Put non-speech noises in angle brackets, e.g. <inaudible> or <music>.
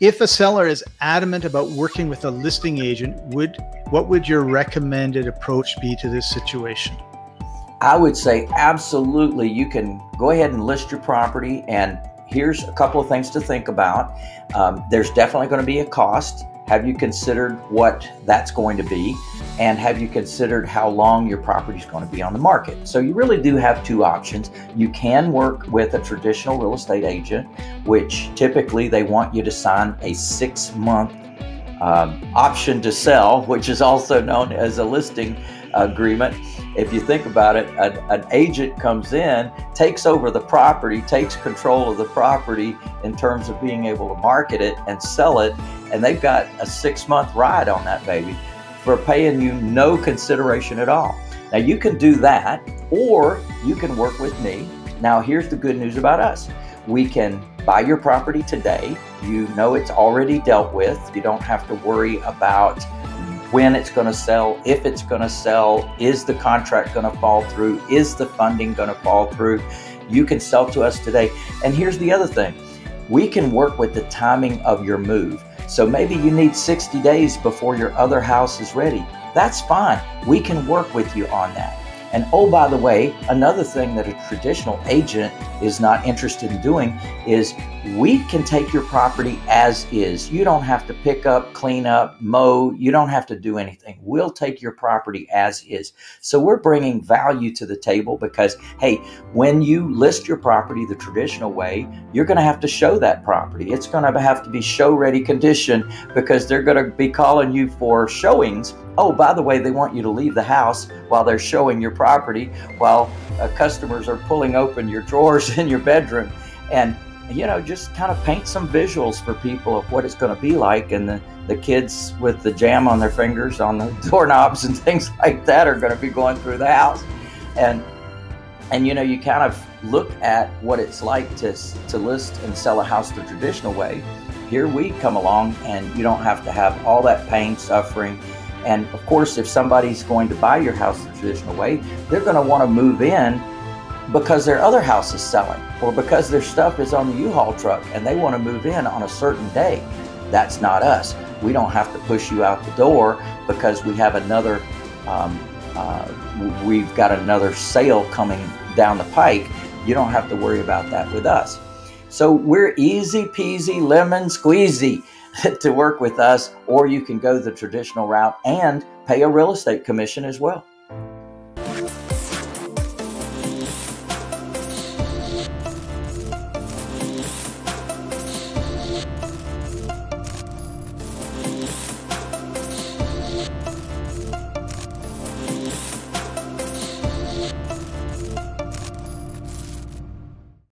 if a seller is adamant about working with a listing agent, would what would your recommended approach be to this situation? I would say absolutely you can go ahead and list your property and here's a couple of things to think about. Um, there's definitely going to be a cost. Have you considered what that's going to be? And have you considered how long your property is going to be on the market? So, you really do have two options. You can work with a traditional real estate agent, which typically they want you to sign a six month um, option to sell, which is also known as a listing agreement. If you think about it, an, an, agent comes in, takes over the property, takes control of the property in terms of being able to market it and sell it, and they've got a six month ride on that baby for paying you no consideration at all. Now, you can do that, or you can work with me. Now, here's the good news about us we can buy your property today. You know it's already dealt with. You don't have to worry about when it's going to sell, if it's going to sell, is the contract going to fall through, is the funding going to fall through. You can sell to us today. And here's the other thing we can work with the timing of your move. So maybe you need 60 days before your other house is ready. That's fine. We can work with you on that. And oh, by the way, another thing that a traditional agent is not interested in doing is we can take your property as is. You don't have to pick up, clean up, mow. You don't have to do anything. We'll take your property as is. So we're bringing value to the table because, hey, when you list your property the traditional way, you're going to have to show that property. It's going to have to be show ready condition because they're going to be calling you for showings Oh, by the way, they want you to leave the house while they're showing your property, while uh, customers are pulling open your drawers <laughs> in your bedroom. And, you know, just kind of paint some visuals for people of what it's going to be like. And the, the kids with the jam on their fingers on the <laughs> doorknobs and things <laughs> like that are going to be going through the house. And, and you know, you kind of look at what it's like to, to list and sell a house the traditional way. Here we come along, and you don't have to have all that pain, suffering, and of course, if somebody's going to buy your house the traditional way, they're going to want to move in because their other house is selling or because their stuff is on the U-Haul truck and they want to move in on a certain day. That's not us. We don't have to push you out the door because we have another, um, uh, we've got another sale coming down the pike. You don't have to worry about that with us. So we're easy peasy lemon squeezy. <laughs> to work with us, or you can go the traditional route and pay a real estate commission as well.